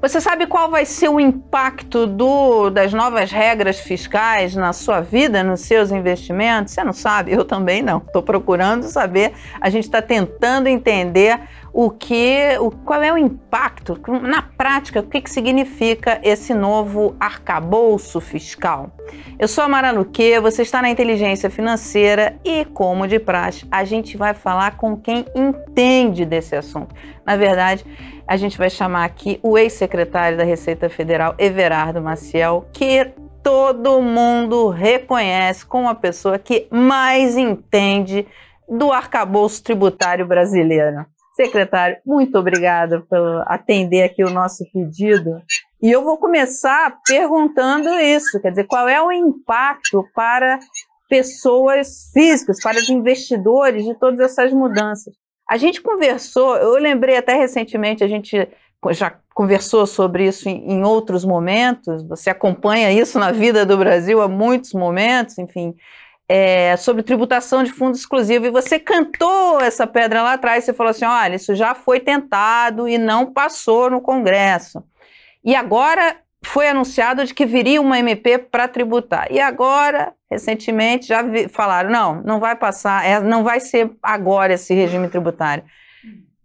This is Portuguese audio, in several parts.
Você sabe qual vai ser o impacto do, das novas regras fiscais na sua vida, nos seus investimentos? Você não sabe? Eu também não. Estou procurando saber. A gente está tentando entender o que, o, qual é o impacto, na prática, o que, que significa esse novo arcabouço fiscal. Eu sou a Mara Luque, você está na Inteligência Financeira e, como de praxe, a gente vai falar com quem entende desse assunto. Na verdade, a gente vai chamar aqui o ex-secretário da Receita Federal, Everardo Maciel, que todo mundo reconhece como a pessoa que mais entende do arcabouço tributário brasileiro. Secretário, muito obrigada por atender aqui o nosso pedido. E eu vou começar perguntando isso, quer dizer, qual é o impacto para pessoas físicas, para os investidores de todas essas mudanças? A gente conversou, eu lembrei até recentemente, a gente já conversou sobre isso em, em outros momentos, você acompanha isso na vida do Brasil há muitos momentos, enfim é, sobre tributação de fundo exclusivo e você cantou essa pedra lá atrás, você falou assim, olha, isso já foi tentado e não passou no Congresso. E agora foi anunciado de que viria uma MP para tributar. E agora, recentemente, já vi, falaram, não, não vai passar, é, não vai ser agora esse regime tributário.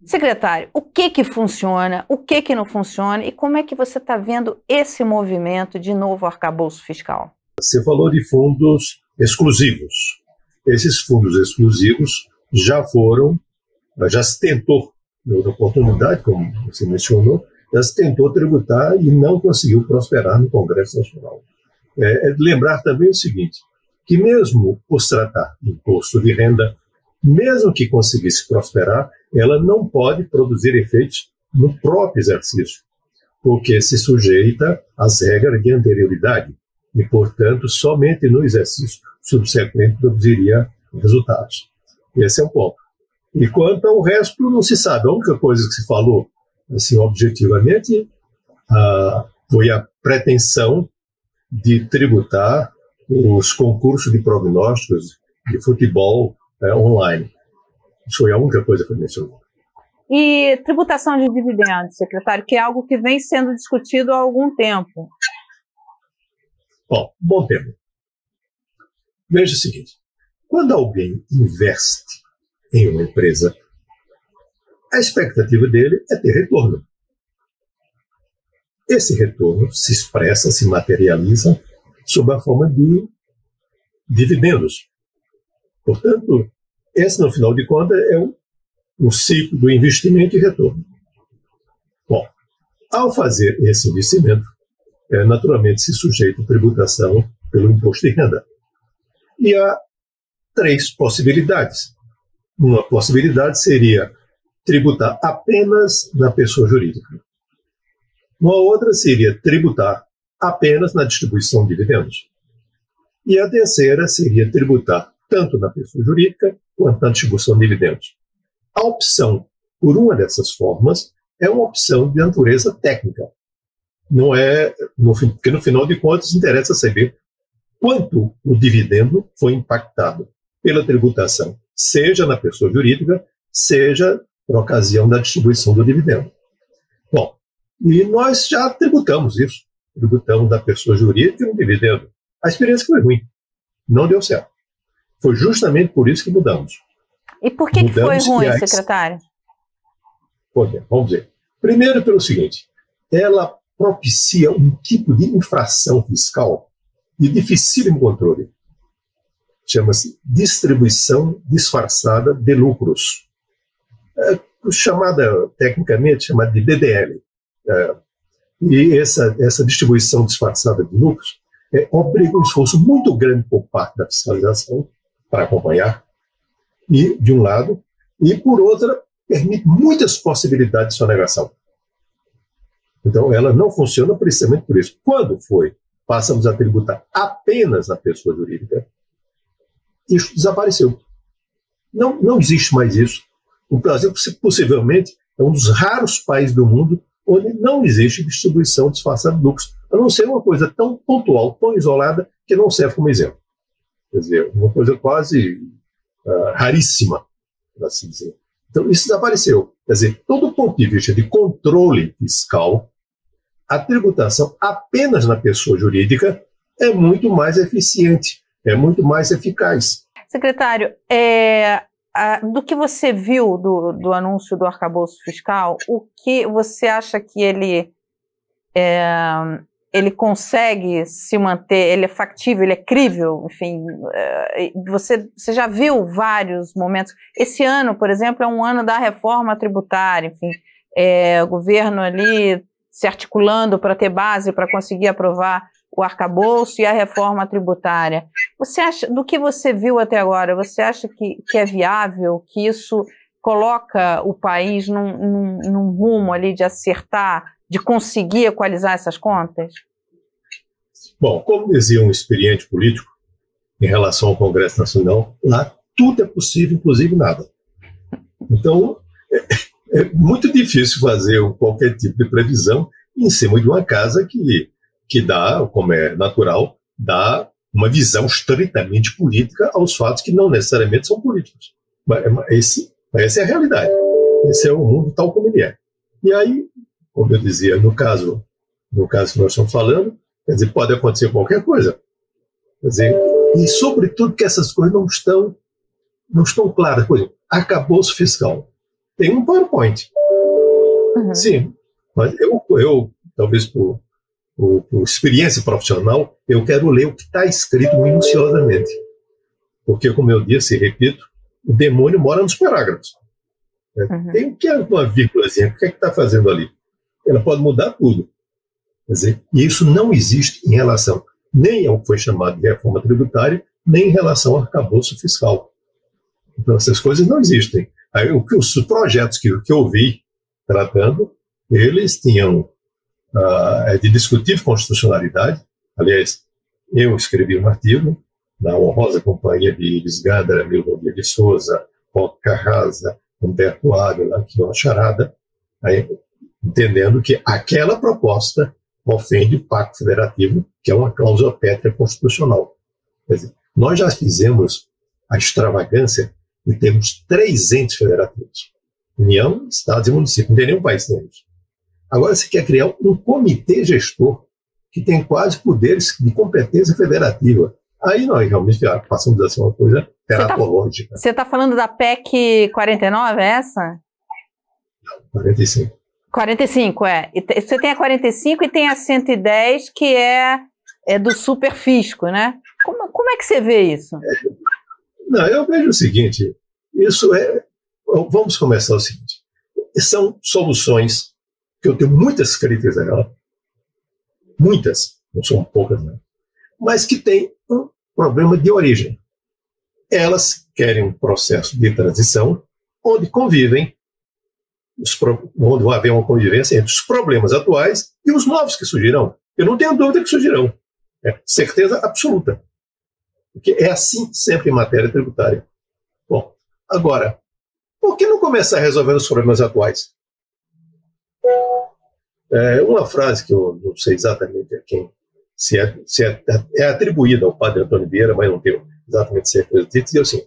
Secretário, o que que funciona, o que que não funciona e como é que você está vendo esse movimento de novo arcabouço fiscal? Você falou de fundos exclusivos. Esses fundos exclusivos já foram, já se tentou, em outra oportunidade, como você mencionou, já se tentou tributar e não conseguiu prosperar no Congresso Nacional. É, é lembrar também o seguinte, que mesmo por se tratar de imposto de renda, mesmo que conseguisse prosperar, ela não pode produzir efeitos no próprio exercício, porque se sujeita às regras de anterioridade e, portanto, somente no exercício subsequente produziria resultados. Esse é o ponto. E quanto ao resto, não se sabe. A única coisa que se falou, assim, objetivamente, ah, foi a pretensão de tributar os concursos de prognósticos de futebol é, online. Isso foi a única coisa que foi mencionada. E tributação de dividendos, secretário, que é algo que vem sendo discutido há algum tempo. Bom, bom tema. Veja o seguinte: quando alguém investe em uma empresa, a expectativa dele é ter retorno. Esse retorno se expressa, se materializa sob a forma de dividendos. Portanto, esse, no final de contas, é um, ciclo do investimento e retorno. Bom, ao fazer esse investimento, é, naturalmente se sujeita à tributação pelo imposto de renda. E há três possibilidades. Uma possibilidade seria tributar apenas na pessoa jurídica. Uma outra seria tributar apenas na distribuição de dividendos. E a terceira seria tributar tanto na pessoa jurídica quanto na distribuição de dividendos. A opção por uma dessas formas é uma opção de natureza técnica, não é, no, porque no final de contas interessa saber quanto o dividendo foi impactado pela tributação, seja na pessoa jurídica, seja por ocasião da distribuição do dividendo. Bom, e nós já tributamos isso, tributamos da pessoa jurídica no dividendo. A experiência foi ruim, não deu certo. Foi justamente por isso que mudamos. E por que, que foi ruim, secretário? vamos ver. Primeiro pelo seguinte, ela propicia um tipo de infração fiscal de dificílimo controle. Chama-se distribuição disfarçada de lucros. É, chamada, tecnicamente, chamada de DDL. É, e essa, essa distribuição disfarçada de lucros é, obriga um esforço muito grande por parte da fiscalização para acompanhar, e de um lado, e por outra, permite muitas possibilidades de sonegação. Então, ela não funciona precisamente por isso. Quando foi, passamos a tributar apenas a pessoa jurídica, isso desapareceu. Não, não existe mais isso. O Brasil, possivelmente, é um dos raros países do mundo onde não existe distribuição disfarçada de lucros, a não ser uma coisa tão pontual, tão isolada, que não serve como exemplo. Quer dizer, uma coisa quase uh, raríssima, por assim dizer. Então, isso desapareceu. Quer dizer, todo o ponto de vista de controle fiscal a tributação apenas na pessoa jurídica é muito mais eficiente, é muito mais eficaz. Secretário, é, a, do que você viu do, do anúncio do arcabouço fiscal, o que você acha que ele é, ele consegue se manter, ele é factível, ele é crível, enfim, é, você, você já viu vários momentos. Esse ano, por exemplo, é um ano da reforma tributária, enfim, é, o governo ali se articulando para ter base para conseguir aprovar o arcabouço e a reforma tributária. Você acha, do que você viu até agora, você acha que, que é viável, que isso coloca o país num, num, num rumo ali de acertar de conseguir equalizar essas contas? Bom, como dizia um experiente político em relação ao Congresso Nacional, lá tudo é possível, inclusive nada. Então, é, é muito difícil fazer qualquer tipo de previsão em cima de uma casa que, que dá, como é natural, dá uma visão estritamente política aos fatos que não necessariamente são políticos. Mas, esse, essa é a realidade. Esse é o mundo tal como ele é. E aí, como eu dizia, no caso, no caso que nós estamos falando, quer dizer, pode acontecer qualquer coisa. Quer dizer, e sobretudo que essas coisas não estão, não estão claras. Por exemplo, arcabouço fiscal. Tem um PowerPoint. Uhum. Sim, mas eu, eu talvez por, por, por experiência profissional, eu quero ler o que está escrito minuciosamente. Porque, como eu disse e repito, o demônio mora nos parágrafos. Uhum. Tem o que é uma vírgulazinha, o que é que está fazendo ali? ela pode mudar tudo. Quer dizer, e isso não existe em relação nem ao que foi chamado de reforma tributária, nem em relação ao arcabouço fiscal. Então, essas coisas não existem. Aí, o que, os projetos que, que eu vi tratando, eles tinham uh, de discutível constitucionalidade. Aliás, eu escrevi um artigo na honrosa companhia de Iris Gandara, Milton de Souza, Paulo Carrasa, Humberto Ávila, aqui uma charada, aí, entendendo que aquela proposta ofende o Pacto Federativo, que é uma cláusula pétrea constitucional. Dizer, nós já fizemos a extravagância de termos três entes federativos: União, Estados e municípios. Não tem nenhum país tem isso. Agora você quer criar um comitê gestor que tem quase poderes de competência federativa. Aí nós realmente passamos a ser uma coisa teratológica. Você está tá falando da PEC 49, é essa? 45. 45, é. Você tem a 45 e tem a 110, que é, é do superfisco, né? Como, como é que você vê isso? Não, eu vejo o seguinte: isso é. Vamos começar o seguinte. São soluções que eu tenho muitas críticas a ela, muitas, não são poucas, né? mas que têm um problema de origem. Elas querem um processo de transição onde convivem onde vai haver uma convivência entre os problemas atuais e os novos que surgirão. Eu não tenho dúvida que surgirão. É certeza absoluta. Porque é assim sempre em matéria tributária. Bom, agora, por que não começar resolvendo os problemas atuais? É uma frase que eu não sei exatamente a quem se é, se é, é atribuída ao padre Antônio Vieira, mas não tenho exatamente certeza disso, diz assim: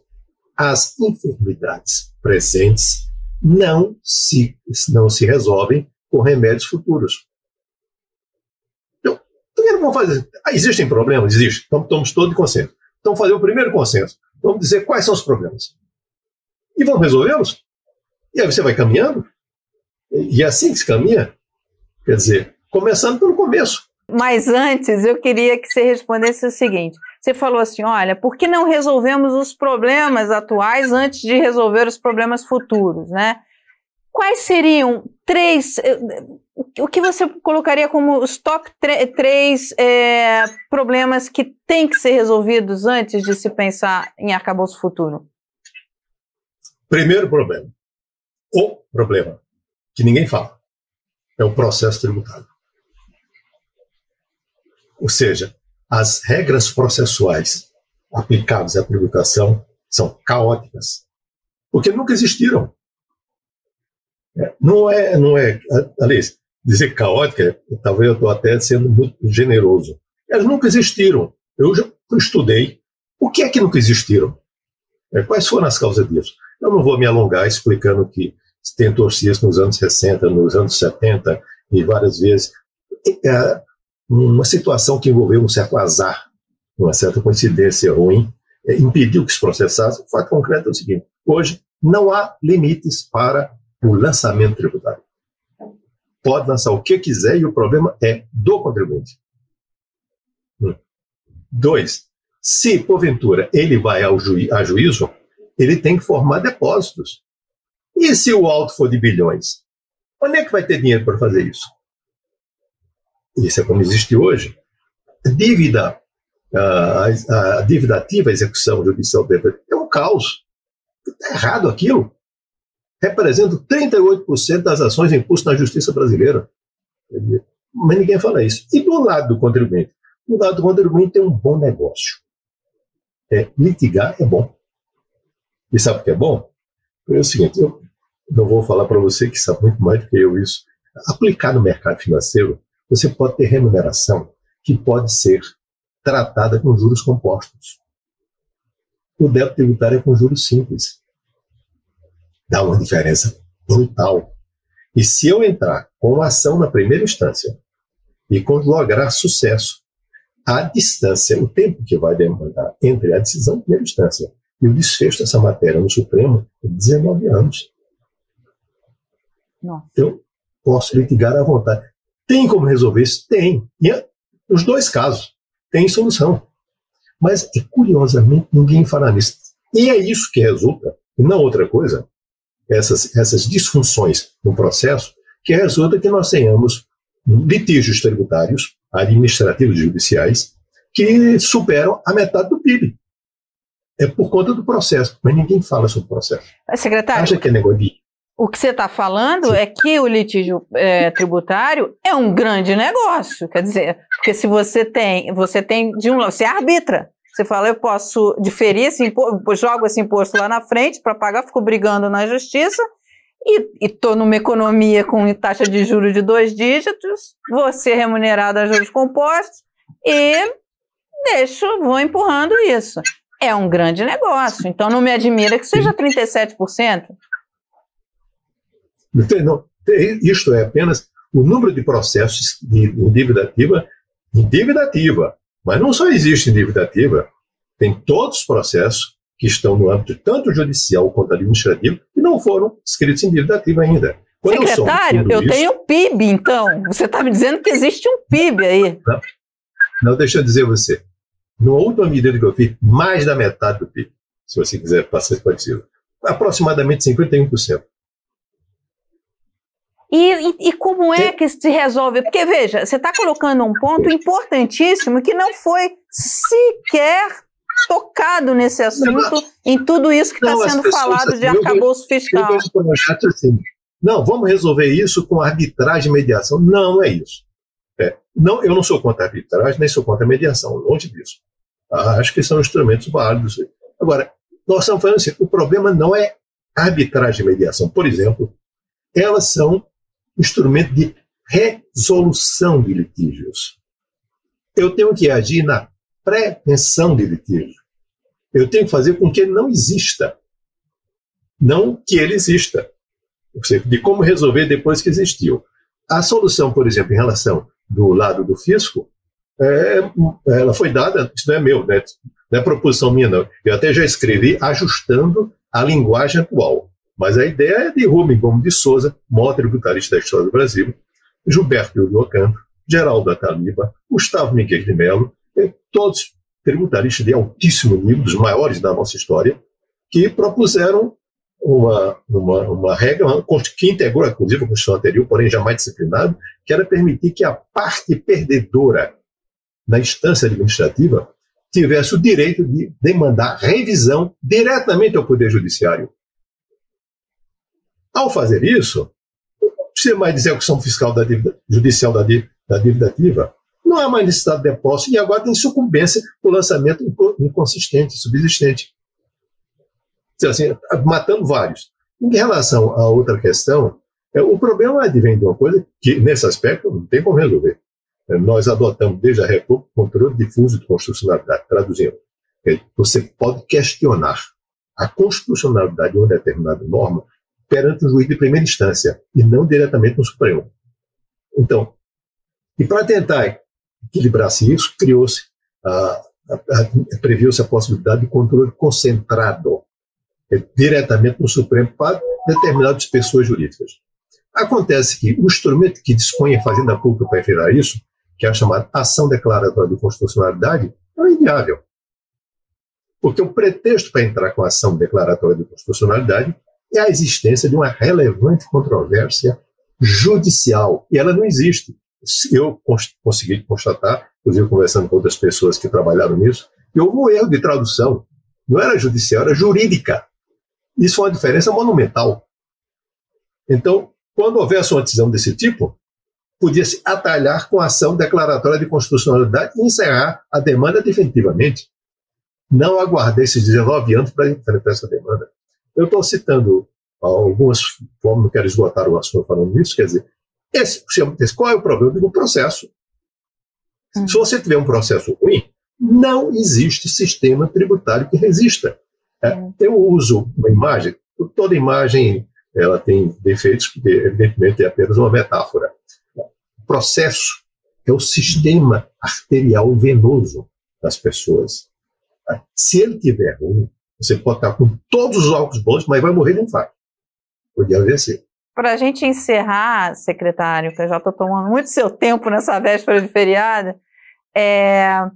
as enfermidades presentes não se, não se resolvem com remédios futuros. Então, primeiro vamos fazer. Ah, existem problemas? Existem. Estamos todos de consenso. Então, fazer o primeiro consenso. Vamos dizer quais são os problemas. E vamos resolvê-los. E aí você vai caminhando. E é assim que se caminha. Quer dizer, começando pelo começo. Mas antes, eu queria que você respondesse o seguinte: você falou assim, olha, por que não resolvemos os problemas atuais antes de resolver os problemas futuros, né? Quais seriam três, eh, o que você colocaria como os top três é, problemas que têm que ser resolvidos antes de se pensar em arcabouço futuro? Primeiro problema, o problema, que ninguém fala, é o processo tributário. Ou seja, as regras processuais aplicáveis à tributação são caóticas, porque nunca existiram. É, não é, não é, aliás, dizer caótica, talvez eu estou até sendo muito generoso. Elas nunca existiram. Eu já estudei. O que é que nunca existiram? É, quais foram as causas disso? Eu não vou me alongar explicando que tentou-se isso nos anos 60, nos anos 70 e várias vezes. é, uma situação que envolveu um certo azar, uma certa coincidência ruim, é, impediu que se processasse. O fato concreto é o seguinte: hoje não há limites para o lançamento tributário. Pode lançar o que quiser e o problema é do contribuinte. Um. Dois, se porventura ele vai ao a juízo, ele tem que formar depósitos. E se o alto for de bilhões? Onde é que vai ter dinheiro para fazer isso? Isso é como existe hoje. Dívida, a, a, dívida ativa, a execução judicial é um caos. Está errado aquilo. Representa 38% das ações em curso na justiça brasileira. Mas ninguém fala isso. E do lado do contribuinte? Do lado do contribuinte tem um bom negócio. É, litigar é bom. E sabe o que é bom? É o seguinte, eu não vou falar para você que sabe muito mais do que eu isso. Aplicar no mercado financeiro, você pode ter remuneração que pode ser tratada com juros compostos. O débito tributário é com juros simples. Dá uma diferença brutal. E se eu entrar com a ação na primeira instância e lograr sucesso, a distância, o tempo que vai demandar entre a decisão na primeira instância e o desfecho dessa matéria no Supremo é 19 anos. Nossa. Eu posso litigar à vontade. Tem como resolver isso? Tem. E é, nos dois casos, tem solução. Mas, é, curiosamente, ninguém fala nisso. E é isso que resulta, e não outra coisa, essas, essas disfunções no processo, que resulta que nós tenhamos litígios tributários, administrativos e judiciais, que superam a metade do PIB. É por conta do processo, mas ninguém fala sobre o processo. Secretário, Acha que é negócio de o que você está falando Sim. é que o litígio é, tributário é um grande negócio, quer dizer, porque se você tem, você tem de um lado, você arbitra. Você fala, eu posso diferir esse imposto, jogo esse imposto lá na frente para pagar, fico brigando na justiça e estou numa economia com taxa de juros de dois dígitos, vou ser remunerado a juros compostos e deixo, vou empurrando isso. É um grande negócio, então não me admira que seja 37%. Não, isto é apenas o número de processos de dívida ativa em dívida ativa. Mas não só existe dívida ativa, tem todos os processos que estão no âmbito tanto judicial quanto administrativo que não foram escritos em dívida ativa ainda. Quando Secretário, eu, eu tenho PIB, então. Você está me dizendo que existe um PIB aí. Não, não, deixa eu dizer a você. Na última medida que eu fiz, mais da metade do PIB, se você quiser passar parecido. Aproximadamente 51%. E, e, e, como é que se resolve? Porque, veja, você está colocando um ponto importantíssimo que não foi sequer tocado nesse assunto, em tudo isso que está sendo falado assim, de arcabouço fiscal. Eu assim, não, vamos resolver isso com arbitragem e mediação. Não, é isso. É, não, eu não sou contra a arbitragem, nem sou contra a mediação, longe disso. Ah, acho que são instrumentos válidos. Agora, nós estamos falando assim, o problema não é arbitragem e mediação. Por exemplo, elas são instrumento de resolução de litígios. Eu tenho que agir na prevenção de litígio. Eu tenho que fazer com que ele não exista. Não que ele exista. De como resolver depois que existiu. A solução, por exemplo, em relação do lado do fisco, é, ela foi dada, isso não é meu, né? não é proposição minha, não. Eu até já escrevi ajustando a linguagem atual. Mas a ideia é de Rubem Gomes de Souza, maior tributarista da história do Brasil, Gilberto Hildo Ocampo, Geraldo Ataliba, Gustavo Miguel de Mello, todos tributaristas de altíssimo nível, dos maiores da nossa história, que propuseram uma, uma, uma regra que integrou, inclusive, a Constituição anterior, porém jamais disciplinado, que era permitir que a parte perdedora na instância administrativa tivesse o direito de demandar revisão diretamente ao Poder Judiciário. Ao fazer isso, não precisa mais de execução fiscal da dívida, judicial da dívida, da dívida ativa. Não há mais necessidade de depósito e agora tem sucumbência o lançamento inconsistente, subsistente. Assim, matando vários. Em relação a outra questão, é, o problema advém de uma coisa que, nesse aspecto, não tem como resolver. É, nós adotamos desde a República o controle difuso de constitucionalidade, traduzindo. É, você pode questionar a constitucionalidade de uma determinada norma perante o juiz de primeira instância e não diretamente no Supremo. Então, E para tentar equilibrar-se isso, criou-se, previu-se a possibilidade de controle concentrado é, diretamente no Supremo para determinadas pessoas jurídicas. Acontece que o instrumento que dispõe a Fazenda Pública para efetuar isso, que é a chamada ação declaratória de constitucionalidade, é inviável. Porque o pretexto para entrar com a ação declaratória de constitucionalidade é a existência de uma relevante controvérsia judicial. E ela não existe. Eu consegui constatar, inclusive conversando com outras pessoas que trabalharam nisso, que houve um erro de tradução. Não era judicial, era jurídica. Isso é uma diferença monumental. Então, quando houvesse uma decisão desse tipo, podia-se atalhar com a ação declaratória de constitucionalidade e encerrar a demanda definitivamente. Não aguardei esses 19 anos para enfrentar essa demanda. Eu estou citando algumas formas, não quero esgotar o assunto falando nisso, quer dizer, esse, qual é o problema do processo? Hum. Se você tiver um processo ruim, não existe sistema tributário que resista. É, hum. eu uso uma imagem, toda imagem ela tem defeitos, porque evidentemente é apenas uma metáfora. O processo é o sistema arterial venoso das pessoas. Se ele tiver ruim, você pode estar com todos os óculos bons, mas vai morrer de infarto. Podia AVC. Para a gente encerrar, secretário, que eu já estou tomando muito seu tempo nessa véspera de feriado, é... o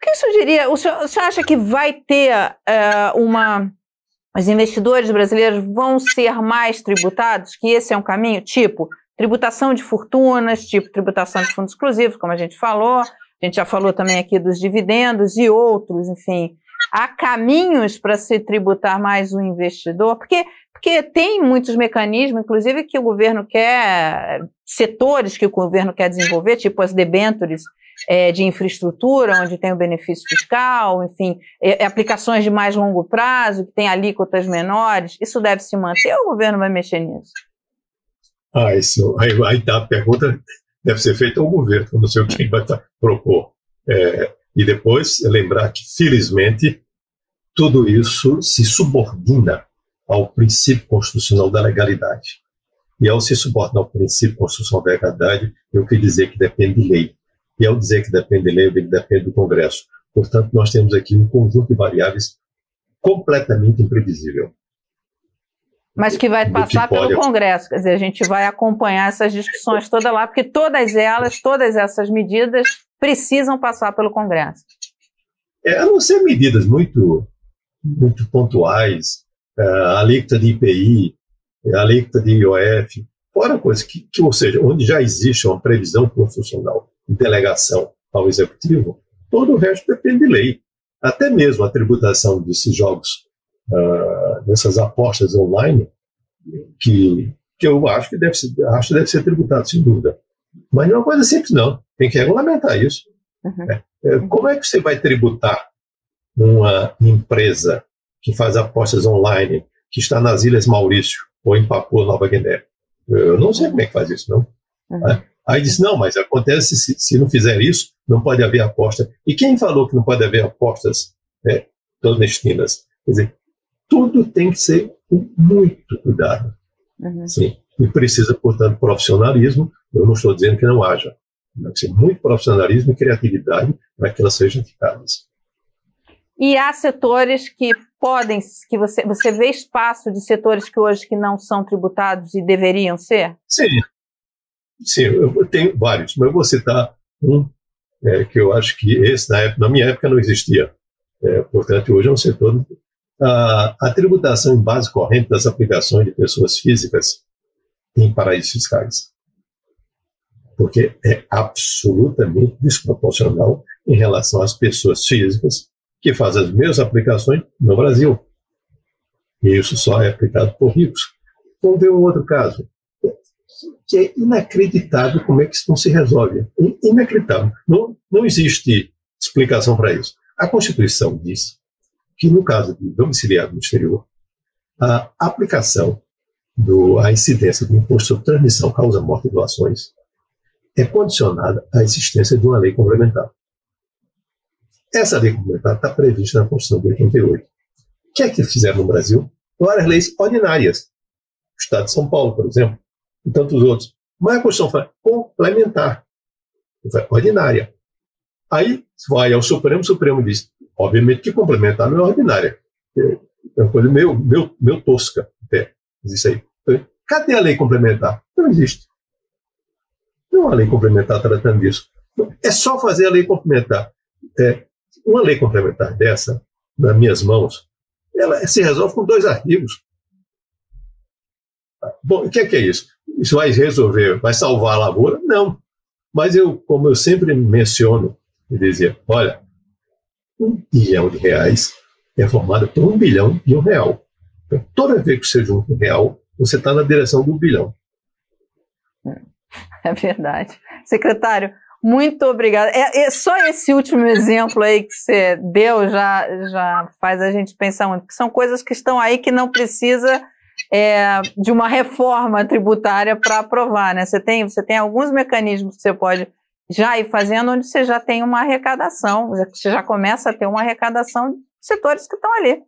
que senhor diria? O senhor, o senhor acha que vai ter é, uma. Os investidores brasileiros vão ser mais tributados? Que esse é um caminho? Tipo, tributação de fortunas, tipo tributação de fundos exclusivos, como a gente falou. A gente já falou também aqui dos dividendos e outros, enfim há caminhos para se tributar mais o investidor? Porque, porque tem muitos mecanismos, inclusive, que o governo quer, setores que o governo quer desenvolver, tipo as debêntures é, de infraestrutura, onde tem o benefício fiscal, enfim, é, é aplicações de mais longo prazo, que tem alíquotas menores. Isso deve se manter ou o governo vai mexer nisso? Ah, isso. Aí, aí tá, a pergunta deve ser feita ao governo, não sei quem vai tá, propor. É, e depois lembrar que, felizmente, tudo isso se subordina ao princípio constitucional da legalidade. E ao se subordinar ao princípio constitucional da legalidade, eu quero dizer que depende de lei. E ao dizer que depende de lei, eu digo que depende do Congresso. Portanto, nós temos aqui um conjunto de variáveis completamente imprevisível. Mas que vai passar que pelo Congresso, quer dizer, a gente vai acompanhar essas discussões todas lá, porque todas elas, todas essas medidas precisam passar pelo Congresso. É, a não ser medidas muito muito pontuais, a alíquota de IPI, a alíquota de IOF, fora coisa que, que, ou seja, onde já existe uma previsão constitucional de delegação ao executivo, todo o resto depende de lei. Até mesmo a tributação desses jogos, uh, dessas apostas online, que, que eu acho que deve ser, acho que deve ser tributado, sem dúvida. Mas não é uma coisa simples, não. Tem que regulamentar isso. Uhum. É, é, como é que você vai tributar uma empresa que faz apostas online, que está nas Ilhas Maurício ou em Papua Nova Guiné. Eu não sei como é que faz isso, não. Uhum. Aí disse, não, mas acontece se, se não fizer isso, não pode haver aposta. E quem falou que não pode haver apostas é, clandestinas? Quer dizer, tudo tem que ser com muito cuidado. Uhum. Sim. E precisa, portanto, profissionalismo. Eu não estou dizendo que não haja. Tem que ser muito profissionalismo e criatividade para que elas sejam eficazes. E há setores que podem, que você, você vê espaço de setores que hoje que não são tributados e deveriam ser? Sim, sim, eu tenho vários, mas eu vou citar um é, que eu acho que esse na, época, na minha época não existia. É, portanto, hoje é um setor a, a tributação em base corrente das aplicações de pessoas físicas em paraísos fiscais, porque é absolutamente desproporcional em relação às pessoas físicas que faz as mesmas aplicações no Brasil. E isso só é aplicado por ricos. Vamos ver um outro caso, que é inacreditável como é que isso não se resolve. Inacreditável. Não, não existe explicação para isso. A Constituição diz que, no caso de domiciliado no exterior, a aplicação do, a incidência do imposto sobre transmissão, causa morte e doações é condicionada à existência de uma lei complementar. Essa lei complementar está prevista na Constituição de 88. O que é que fizeram no Brasil? Várias leis ordinárias. O Estado de São Paulo, por exemplo, e tantos outros. Mas a Constituição fala complementar. ordinária. Aí vai ao Supremo, o Supremo diz, obviamente que complementar não é ordinária. É uma coisa meio, meio, meio tosca, até, isso aí. Cadê a lei complementar? Não existe. Não há lei complementar tratando disso. É só fazer a lei complementar. É, uma lei complementar dessa, nas minhas mãos, ela se resolve com dois artigos. Bom, o que é, que é isso? Isso vai resolver, vai salvar a lavoura? Não. Mas eu, como eu sempre menciono, eu dizia, olha, um bilhão de reais é formado por um bilhão de um real. Então, toda vez que você junta um real, você está na direção do bilhão. É verdade. Secretário, muito obrigada. É, é, só esse último exemplo aí que você deu já, já faz a gente pensar muito, que são coisas que estão aí que não precisa é, de uma reforma tributária para aprovar, né? Você tem, você tem alguns mecanismos que você pode já ir fazendo onde você já tem uma arrecadação, você já começa a ter uma arrecadação de setores que estão ali.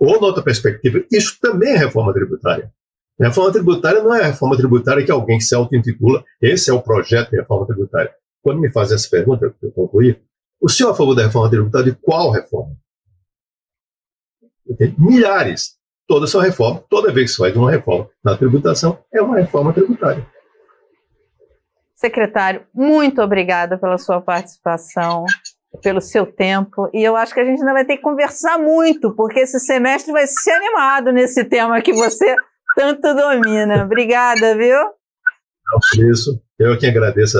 Ou, noutra perspectiva, isso também é reforma tributária. Reforma tributária não é a reforma tributária que alguém se auto-intitula, esse é o projeto de reforma tributária. Quando me faz essa pergunta, eu concluí, o senhor é a favor da reforma tributária de qual reforma? Milhares. Todas são reformas. Toda vez que se faz uma reforma na tributação, é uma reforma tributária. Secretário, muito obrigada pela sua participação, pelo seu tempo. E eu acho que a gente ainda vai ter que conversar muito, porque esse semestre vai ser animado nesse tema que você tanto domina. Obrigada, viu? Por isso, eu que agradeço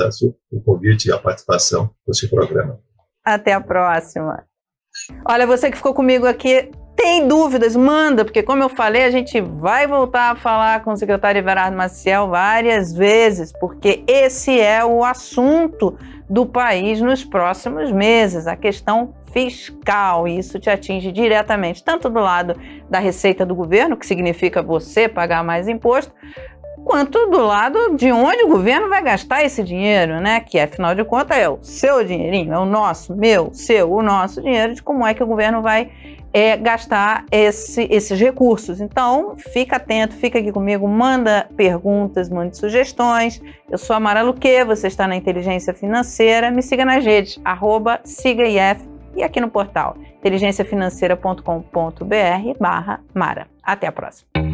o convite e a participação nesse programa. Até a próxima. Olha, você que ficou comigo aqui, tem dúvidas, manda, porque como eu falei, a gente vai voltar a falar com o secretário Everardo Maciel várias vezes, porque esse é o assunto do país nos próximos meses, a questão fiscal. E isso te atinge diretamente, tanto do lado da receita do governo, que significa você pagar mais imposto, quanto do lado de onde o governo vai gastar esse dinheiro, né? Que afinal de contas é o seu dinheirinho, é o nosso, meu, seu, o nosso dinheiro, de como é que o governo vai é, gastar esse, esses recursos. Então, fica atento, fica aqui comigo, manda perguntas, mande sugestões. Eu sou a Mara Luque, você está na Inteligência Financeira. Me siga nas redes, arroba sigaif e aqui no portal inteligenciafinanceira.com.br barra Mara. Até a próxima.